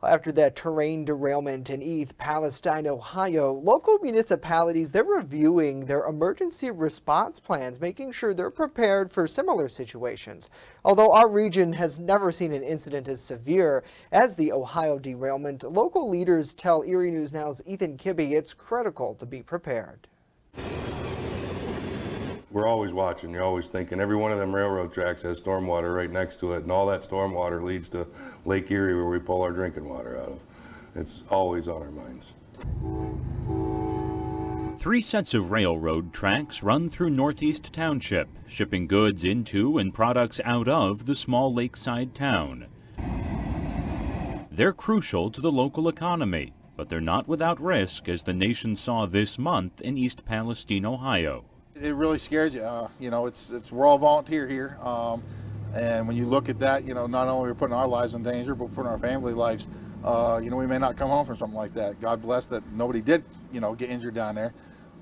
After that terrain derailment in East Palestine, Ohio, local municipalities, they're reviewing their emergency response plans, making sure they're prepared for similar situations. Although our region has never seen an incident as severe as the Ohio derailment, local leaders tell Erie News Now's Ethan Kibbe it's critical to be prepared we're always watching. You're always thinking every one of them railroad tracks has stormwater right next to it, and all that stormwater leads to Lake Erie where we pull our drinking water out of. It's always on our minds. Three sets of railroad tracks run through Northeast Township, shipping goods into and products out of the small lakeside town. They're crucial to the local economy, but they're not without risk, as the nation saw this month in East Palestine, Ohio it really scares you. Uh, you know, it's it's we're all volunteer here, um, and when you look at that, you know, not only are we putting our lives in danger, but putting our family lives. Uh, you know, we may not come home from something like that. God bless that nobody did, you know, get injured down there.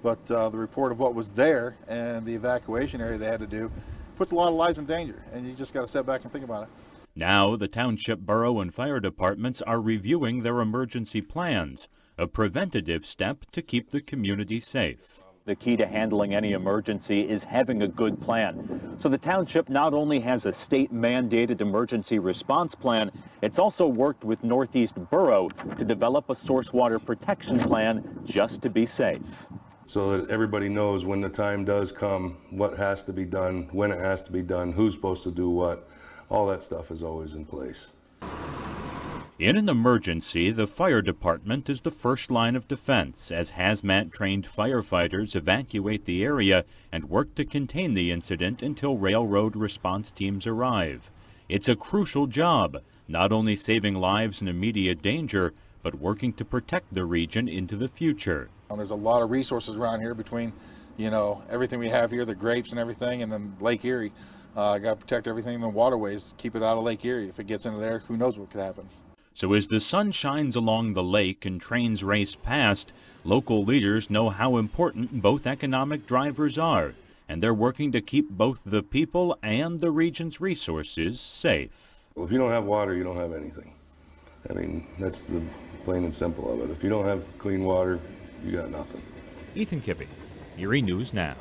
But uh, the report of what was there and the evacuation area they had to do puts a lot of lives in danger, and you just got to step back and think about it. Now, the township, borough, and fire departments are reviewing their emergency plans, a preventative step to keep the community safe. The key to handling any emergency is having a good plan. So the township not only has a state mandated emergency response plan, it's also worked with Northeast Borough to develop a source water protection plan just to be safe. So that everybody knows when the time does come, what has to be done, when it has to be done, who's supposed to do what. All that stuff is always in place. In an emergency, the fire department is the first line of defense as hazmat-trained firefighters evacuate the area and work to contain the incident until railroad response teams arrive. It's a crucial job, not only saving lives in immediate danger, but working to protect the region into the future. There's a lot of resources around here between, you know, everything we have here, the grapes and everything, and then Lake Erie. Uh, got to protect everything in the waterways, keep it out of Lake Erie. If it gets into there, who knows what could happen. So as the sun shines along the lake and trains race past, local leaders know how important both economic drivers are, and they're working to keep both the people and the region's resources safe. Well, if you don't have water, you don't have anything. I mean, that's the plain and simple of it. If you don't have clean water, you got nothing. Ethan Kibbe, Erie News Now.